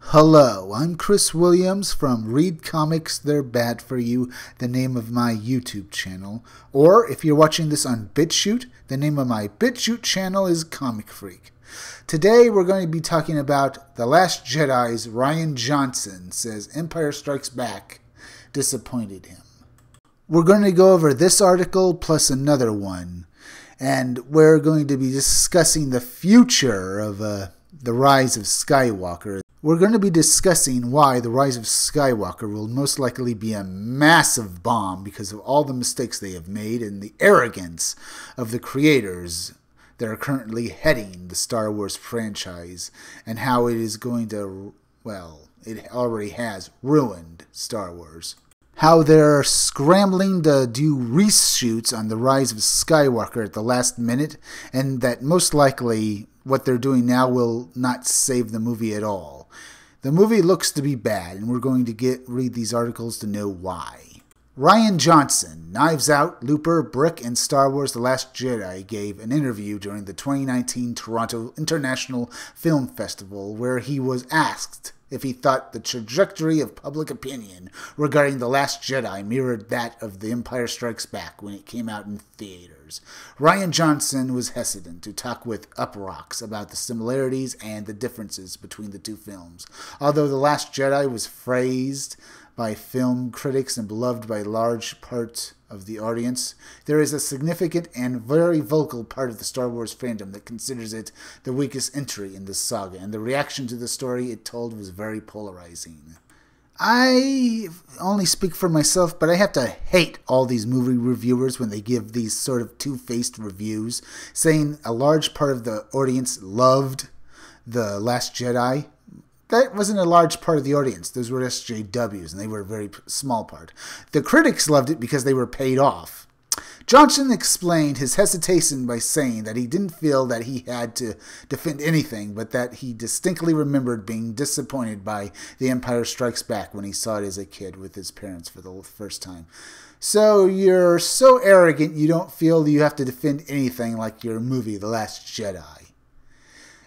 Hello, I'm Chris Williams from Read Comics They're Bad for You, the name of my YouTube channel. Or if you're watching this on BitChute, the name of my BitChute channel is Comic Freak. Today we're going to be talking about The Last Jedi's Rian Johnson says Empire Strikes Back disappointed him. We're going to go over this article plus another one, and we're going to be discussing the future of uh, the rise of Skywalker. We're going to be discussing why the rise of Skywalker will most likely be a massive bomb because of all the mistakes they have made and the arrogance of the creators that are currently heading the Star Wars franchise and how it is going to, well, it already has ruined Star Wars. How they're scrambling to do reshoots on the rise of Skywalker at the last minute, and that most likely what they're doing now will not save the movie at all. The movie looks to be bad, and we're going to get read these articles to know why. Rian Johnson, Knives Out, Looper, Brick, and Star Wars The Last Jedi gave an interview during the 2019 Toronto International Film Festival where he was asked if he thought the trajectory of public opinion regarding The Last Jedi mirrored that of The Empire Strikes Back when it came out in theaters. Rian Johnson was hesitant to talk with Uproxx about the similarities and the differences between the two films. Although The Last Jedi was phrased by film critics and beloved by large parts of the audience, there is a significant and very vocal part of the Star Wars fandom that considers it the weakest entry in the saga, and the reaction to the story it told was very polarizing. I only speak for myself, but I have to hate all these movie reviewers when they give these sort of two faced reviews, saying a large part of the audience loved The Last Jedi that wasn't a large part of the audience. Those were SJWs, and they were a very small part. The critics loved it because they were paid off. Johnson explained his hesitation by saying that he didn't feel that he had to defend anything, but that he distinctly remembered being disappointed by The Empire Strikes Back when he saw it as a kid with his parents for the first time. So you're so arrogant you don't feel you have to defend anything like your movie, The Last Jedi.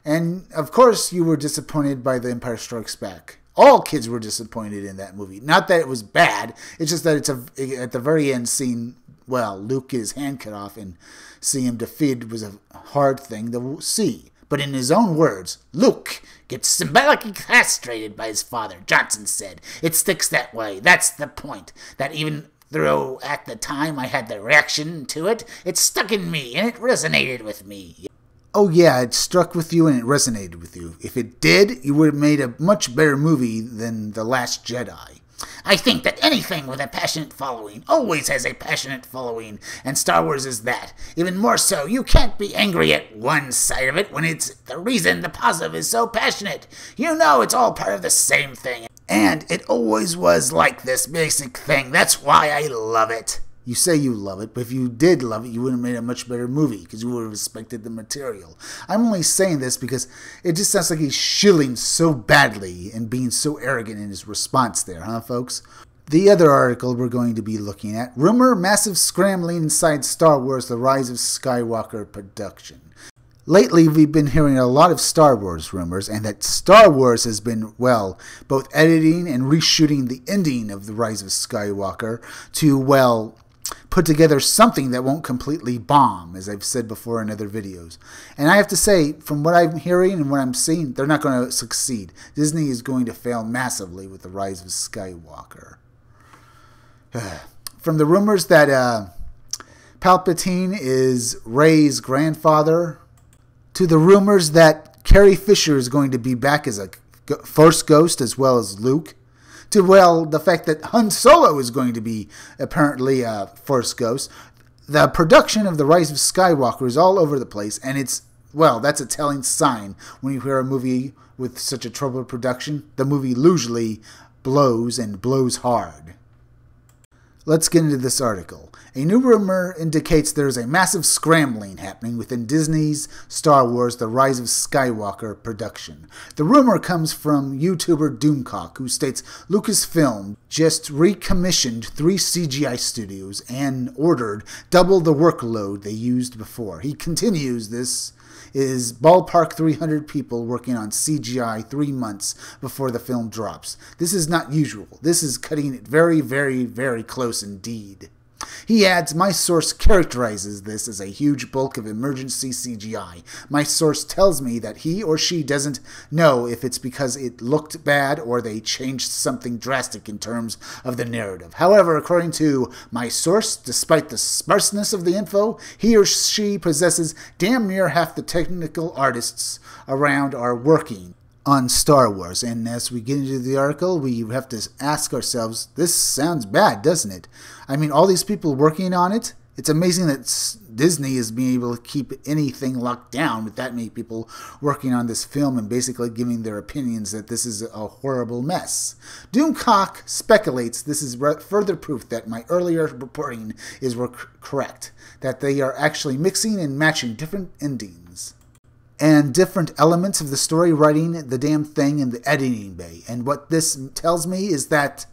And of course, you were disappointed by The Empire Strikes Back. All kids were disappointed in that movie. Not that it was bad. It's just that it's a, at the very end scene. Well, Luke get his hand cut off and see him defeated was a hard thing to see. But in his own words, Luke gets symbolically castrated by his father. Johnson said, "It sticks that way. That's the point. That even though at the time I had the reaction to it, it stuck in me and it resonated with me." Oh, yeah, it struck with you and it resonated with you. If it did, you would have made a much better movie than The Last Jedi. I think that anything with a passionate following always has a passionate following, and Star Wars is that. Even more so, you can't be angry at one side of it when it's the reason the positive is so passionate. You know it's all part of the same thing. And it always was like this basic thing. That's why I love it. You say you love it, but if you did love it, you would have made a much better movie because you would have respected the material. I'm only saying this because it just sounds like he's shilling so badly and being so arrogant in his response there, huh, folks? The other article we're going to be looking at rumor massive scrambling inside Star Wars The Rise of Skywalker production. Lately, we've been hearing a lot of Star Wars rumors, and that Star Wars has been, well, both editing and reshooting the ending of The Rise of Skywalker to, well, put together something that won't completely bomb, as I've said before in other videos. And I have to say, from what I'm hearing and what I'm seeing, they're not going to succeed. Disney is going to fail massively with the rise of Skywalker. from the rumors that uh, Palpatine is Rey's grandfather, to the rumors that Carrie Fisher is going to be back as a Force ghost as well as Luke, to well the fact that Han Solo is going to be apparently uh, a Force Ghost. The production of The Rise of Skywalker is all over the place, and it's well, that's a telling sign when you hear a movie with such a troubled production. The movie usually blows and blows hard. Let's get into this article. A new rumor indicates there is a massive scrambling happening within Disney's Star Wars The Rise of Skywalker production. The rumor comes from YouTuber Doomcock, who states Lucasfilm just recommissioned three CGI studios and ordered double the workload they used before. He continues this is ballpark 300 people working on CGI three months before the film drops. This is not usual. This is cutting it very, very, very close indeed. He adds, My source characterizes this as a huge bulk of emergency CGI. My source tells me that he or she doesn't know if it's because it looked bad or they changed something drastic in terms of the narrative. However, according to my source, despite the sparseness of the info, he or she possesses damn near half the technical artists around are working on Star Wars. And as we get into the article, we have to ask ourselves this sounds bad, doesn't it? I mean, all these people working on it. It's amazing that Disney is being able to keep anything locked down with that many people working on this film and basically giving their opinions that this is a horrible mess. Doomcock speculates this is further proof that my earlier reporting is correct, that they are actually mixing and matching different endings and different elements of the story writing the damn thing in the editing bay. And what this tells me is that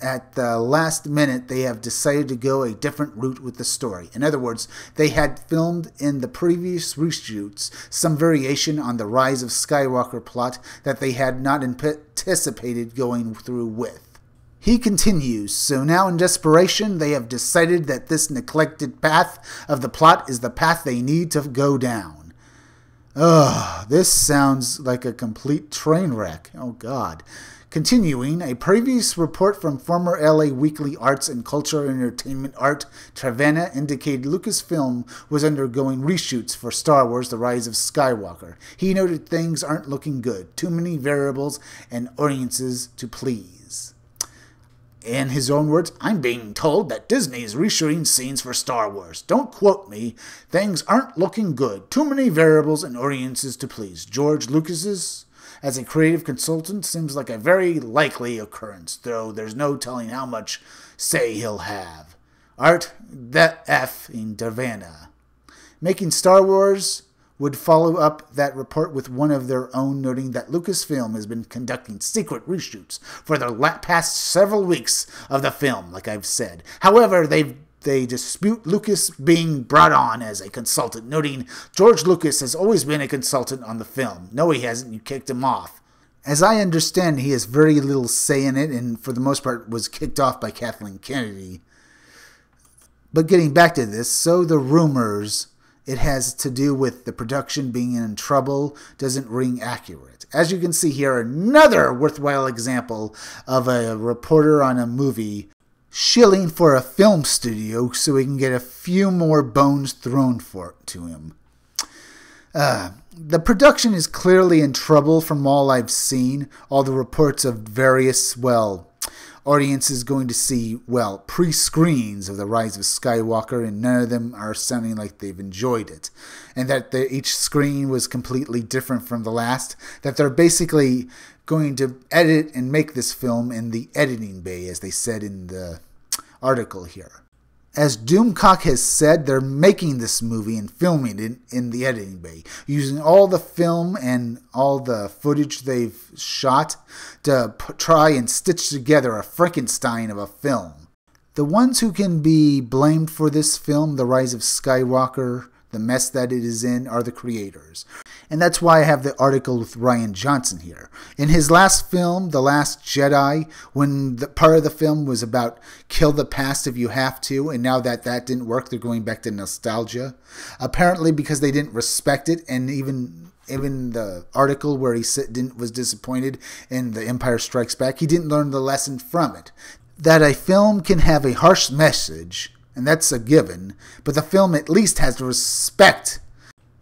at the last minute they have decided to go a different route with the story. In other words, they had filmed in the previous reshoots some variation on the Rise of Skywalker plot that they had not anticipated going through with. He continues, so now in desperation, they have decided that this neglected path of the plot is the path they need to go down. Ugh, this sounds like a complete train wreck. Oh, God. Continuing, a previous report from former LA Weekly Arts and Culture Entertainment Art Tavana indicated Lucasfilm was undergoing reshoots for Star Wars The Rise of Skywalker. He noted things aren't looking good, too many variables and audiences to please. In his own words, I'm being told that Disney is reshooting scenes for Star Wars. Don't quote me. Things aren't looking good. Too many variables and audiences to please. George Lucas's as a creative consultant seems like a very likely occurrence, though there's no telling how much say he'll have. Art that F in Dervana. Making Star Wars would follow up that report with one of their own, noting that Lucasfilm has been conducting secret reshoots for the past several weeks of the film, like I've said. However, they've they dispute Lucas being brought on as a consultant, noting George Lucas has always been a consultant on the film. No, he hasn't. You kicked him off. As I understand, he has very little say in it, and for the most part was kicked off by Kathleen Kennedy. But getting back to this, so the rumors it has to do with the production being in trouble doesn't ring accurate. As you can see here, another worthwhile example of a reporter on a movie shilling for a film studio so he can get a few more bones thrown for to him. Uh, the production is clearly in trouble from all I've seen, all the reports of various, well, audiences going to see, well, pre screens of The Rise of Skywalker, and none of them are sounding like they've enjoyed it. And that the, each screen was completely different from the last. That they're basically going to edit and make this film in the editing bay, as they said in the article here. As Doomcock has said, they're making this movie and filming it in the editing bay, using all the film and all the footage they've shot to try and stitch together a Frankenstein of a film. The ones who can be blamed for this film, The Rise of Skywalker, the mess that it is in, are the creators. And that's why I have the article with Rian Johnson here. In his last film, The Last Jedi, when the part of the film was about kill the past if you have to, and now that that didn't work, they're going back to nostalgia. Apparently, because they didn't respect it, and even even the article where he didn't was disappointed in The Empire Strikes Back, he didn't learn the lesson from it. That a film can have a harsh message, and that's a given, but the film at least has to respect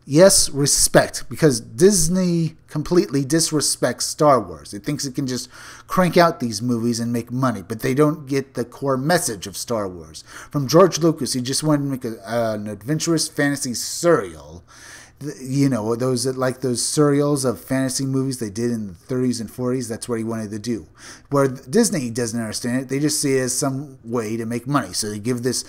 yes, respect, because Disney completely disrespects Star Wars. It thinks it can just crank out these movies and make money, but they don't get the core message of Star Wars. From George Lucas, he just wanted to make a, uh, an adventurous fantasy serial. You know, those like those serials of fantasy movies they did in the 30s and 40s. That's what he wanted to do. Where Disney doesn't understand it, they just see it as some way to make money. So they give this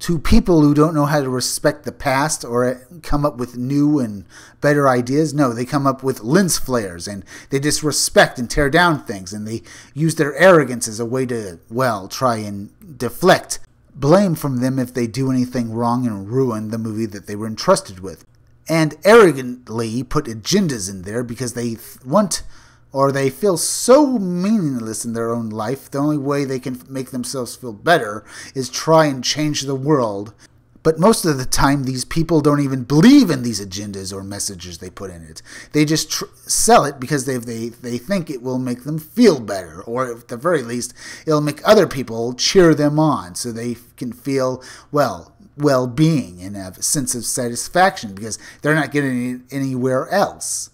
to people who don't know how to respect the past or come up with new and better ideas. No, they come up with lens flares and they disrespect and tear down things and they use their arrogance as a way to, well, try and deflect blame from them if they do anything wrong and ruin the movie that they were entrusted with. And arrogantly put agendas in there because they want or they feel so meaningless in their own life, the only way they can make themselves feel better is try and change the world. But most of the time, these people don't even believe in these agendas or messages they put in it. They just sell it because they, they, they think it will make them feel better, or at the very least, it'll make other people cheer them on so they can feel, well, well being and have a sense of satisfaction because they're not getting it anywhere else.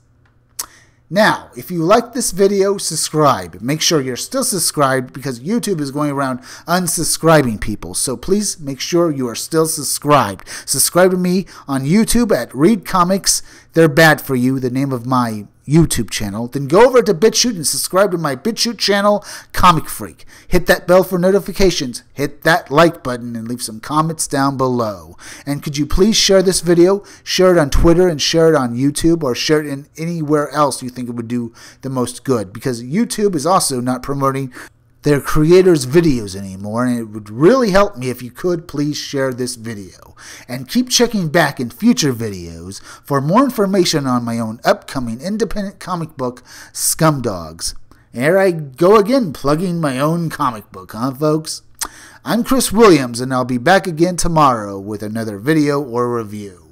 Now, if you like this video, subscribe. Make sure you're still subscribed because YouTube is going around unsubscribing people. So please make sure you are still subscribed. Subscribe to me on YouTube at Read Comics. They're bad for you, the name of my YouTube channel, then go over to BitChute and subscribe to my BitChute channel, Comic Freak. Hit that bell for notifications, hit that like button, and leave some comments down below. And could you please share this video? Share it on Twitter and share it on YouTube or share it in anywhere else you think it would do the most good because YouTube is also not promoting their creators' videos anymore, and it would really help me if you could please share this video. And keep checking back in future videos for more information on my own upcoming independent comic book, Scumdogs. Here I go again, plugging my own comic book, huh, folks? I'm Chris Williams, and I'll be back again tomorrow with another video or review.